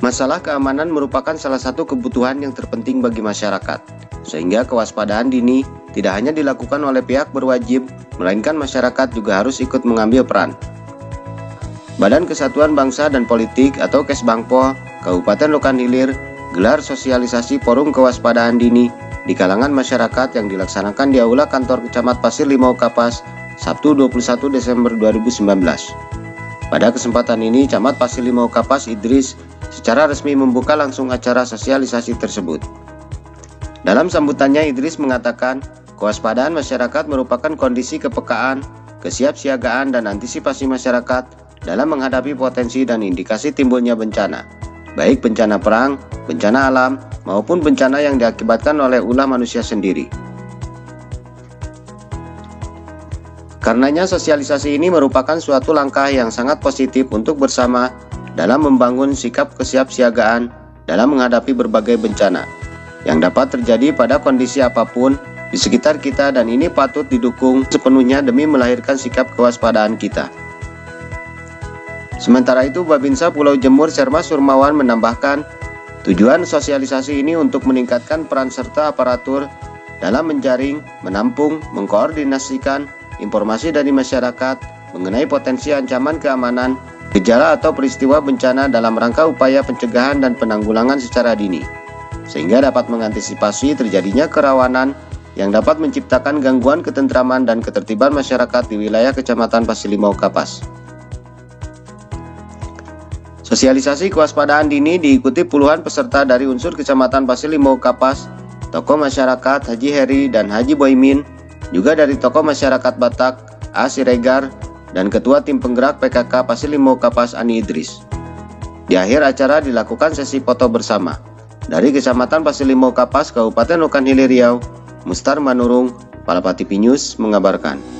Masalah keamanan merupakan salah satu kebutuhan yang terpenting bagi masyarakat, sehingga kewaspadaan dini tidak hanya dilakukan oleh pihak berwajib, melainkan masyarakat juga harus ikut mengambil peran. Badan Kesatuan Bangsa dan Politik atau Kesbangpol Kabupaten Lokan Hilir gelar sosialisasi forum kewaspadaan dini di kalangan masyarakat yang dilaksanakan di Aula Kantor Kecamat Pasir Limau Kapas Sabtu 21 Desember 2019. Pada kesempatan ini, Camat Pasir Limau Kapas Idris secara resmi membuka langsung acara sosialisasi tersebut. Dalam sambutannya, Idris mengatakan, kewaspadaan masyarakat merupakan kondisi kepekaan, kesiapsiagaan, dan antisipasi masyarakat dalam menghadapi potensi dan indikasi timbulnya bencana, baik bencana perang, bencana alam, maupun bencana yang diakibatkan oleh ulah manusia sendiri. Karenanya sosialisasi ini merupakan suatu langkah yang sangat positif untuk bersama dalam membangun sikap kesiapsiagaan dalam menghadapi berbagai bencana yang dapat terjadi pada kondisi apa pun di sekitar kita dan ini patut didukung sepenuhnya demi melahirkan sikap kewaspadaan kita. Sementara itu Babinsa Pulau Jemur Serma Surmawan menambahkan tujuan sosialisasi ini untuk meningkatkan peran serta aparatur dalam menjaring, menampung, mengkoordinasikan informasi dari masyarakat mengenai potensi ancaman keamanan, gejala atau peristiwa bencana dalam rangka upaya pencegahan dan penanggulangan secara dini, sehingga dapat mengantisipasi terjadinya kerawanan yang dapat menciptakan gangguan ketentraman dan ketertiban masyarakat di wilayah Kecamatan Pasilimau Kapas. Sosialisasi kewaspadaan dini diikuti puluhan peserta dari unsur Kecamatan Pasilimau Kapas, tokoh masyarakat Haji Heri dan Haji Boymin, juga dari tokoh masyarakat Batak, A. Siregar, dan Ketua Tim Penggerak PKK Pasilimo Kapas Ani Idris. Di akhir acara dilakukan sesi foto bersama. Dari Kecamatan Pasilimo Kapas, Kabupaten Lokan Hilir Riau, Mustar Manurung, Palapati Pinyus mengabarkan.